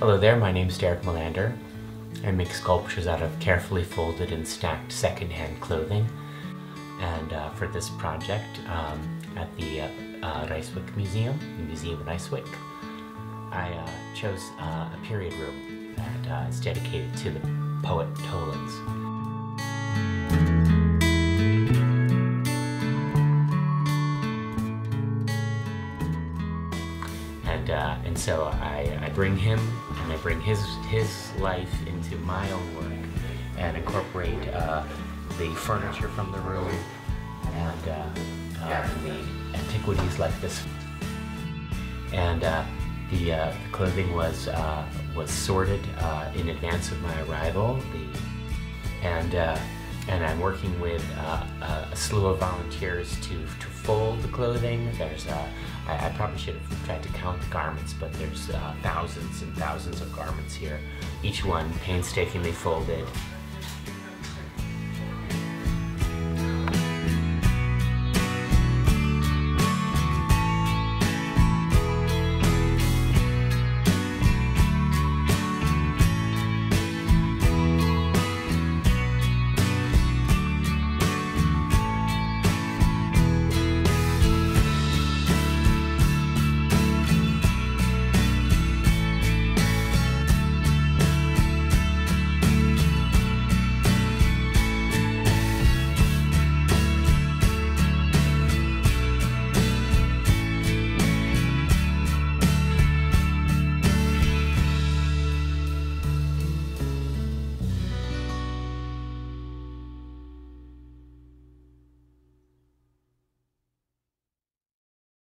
Hello there, my name is Derick Melander. I make sculptures out of carefully folded and stacked secondhand clothing. And uh, for this project um, at the uh, uh, Museum, the Museum in Rijswijk, I uh, chose uh, a period room that uh, is dedicated to the poet Tollens. And uh, and so I, I bring him and I bring his his life into my own work and incorporate uh, the furniture from the room and uh, uh, the antiquities like this. And uh, the, uh, the clothing was was sorted in advance of my arrival. The and and I'm working with uh, a, slew of volunteers to to fold the clothing. There's uh, I, I probably should have tried to count the garments, but there's uh, thousands and thousands of garments here. Each one painstakingly folded